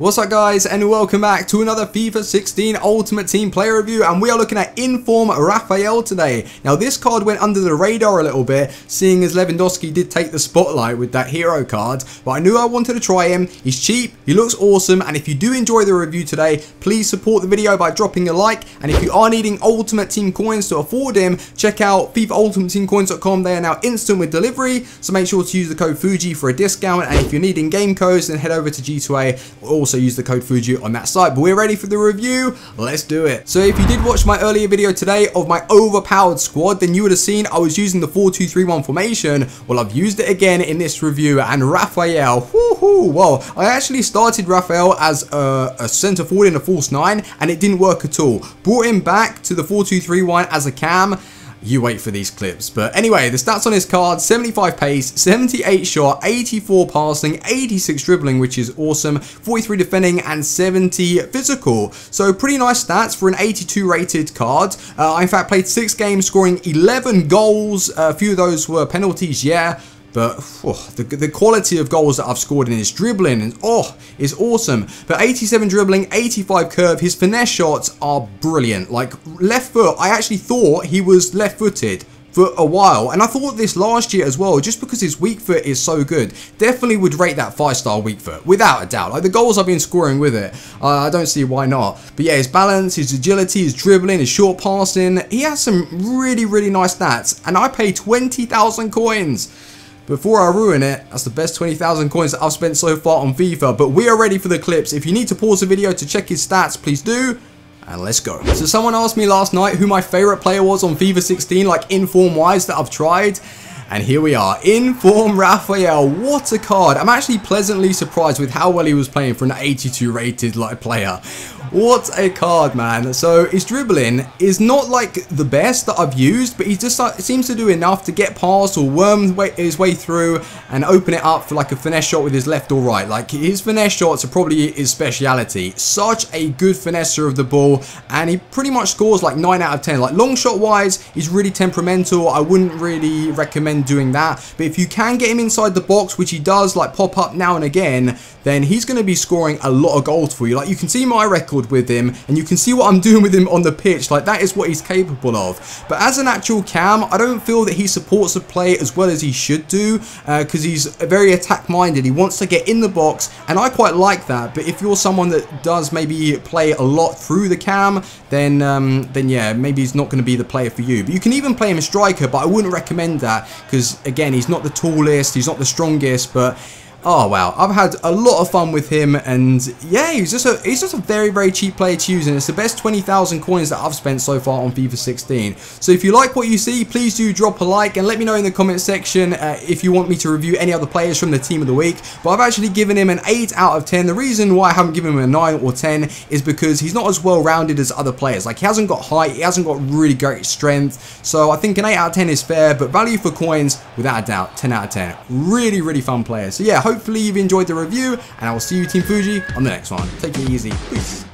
What's up guys and welcome back to another FIFA 16 Ultimate Team player review and we are looking at Inform Raffael today. Now this card went under the radar a little bit seeing as Lewandowski did take the spotlight with that hero card but I knew I wanted to try him. He's cheap, he looks awesome and if you do enjoy the review today please support the video by dropping a like and if you are needing Ultimate Team coins to afford him check out FIFAUltimateTeamCoins.com they are now instant with delivery so make sure to use the code Fuji for a discount and if you're needing game codes then head over to G2A also use the code Fuji on that site. But we're ready for the review. Let's do it. So if you did watch my earlier video today of my overpowered squad, then you would have seen I was using the 4-2-3-1 formation. Well, I've used it again in this review. And Raffael, whoo well, I actually started Raffael as a, a centre forward in a false 9, and it didn't work at all. Brought him back to the 4-2-3-1 as a cam, you wait for these clips. But anyway, the stats on his card, 75 pace, 78 shot, 84 passing, 86 dribbling, which is awesome, 43 defending, and 70 physical. So pretty nice stats for an 82 rated card. Uh, I in fact played 6 games, scoring 11 goals. A few of those were penalties, yeah. But oh, the, the quality of goals that I've scored in his dribbling and oh, is awesome. But 87 dribbling, 85 curve, his finesse shots are brilliant. Like left foot, I actually thought he was left footed for a while and I thought this last year as well just because his weak foot is so good definitely would rate that 5 star weak foot without a doubt like the goals I've been scoring with it uh, I don't see why not but yeah his balance his agility his dribbling his short passing he has some really really nice stats and I pay 20,000 coins before I ruin it, that's the best 20,000 coins that I've spent so far on FIFA. But we are ready for the clips. If you need to pause the video to check his stats, please do. And let's go. So someone asked me last night who my favorite player was on FIFA 16, like inform wise that I've tried. And here we are, Inform Raffael. What a card. I'm actually pleasantly surprised with how well he was playing for an 82 rated like player. What a card, man. So his dribbling is not like the best that I've used, but he just seems to do enough to get past or worm his way through and open it up for like a finesse shot with his left or right. Like his finesse shots are probably his speciality. Such a good finesser of the ball, and he pretty much scores like 9 out of 10. Like long shot wise, he's really temperamental. I wouldn't really recommend doing that, but if you can get him inside the box, which he does like pop up now and again, then he's going to be scoring a lot of goals for you. Like you can see my record with him and you can see what I'm doing with him on the pitch. Like that is what he's capable of. But as an actual cam, I don't feel that he supports the play as well as he should do because uh, he's very attack minded. He wants to get in the box and I quite like that. But if you're someone that does maybe play a lot through the cam, then um, then yeah, maybe he's not going to be the player for you. But you can even play him a striker, but I wouldn't recommend that because again, he's not the tallest, he's not the strongest, but Oh wow, I've had a lot of fun with him and yeah, he's just a he's just a very very cheap player to use and it's the best 20,000 coins that I've spent so far on FIFA 16. So if you like what you see, please do drop a like and let me know in the comment section uh, if you want me to review any other players from the team of the week. But I've actually given him an 8 out of 10. The reason why I haven't given him a 9 or 10 is because he's not as well rounded as other players. Like he hasn't got height, he hasn't got really great strength. So I think an 8 out of 10 is fair, but value for coins, without a doubt, 10 out of 10. Really, really fun player. So yeah, hopefully you've enjoyed the review, and I will see you Team Fuji on the next one. Take it easy. Peace.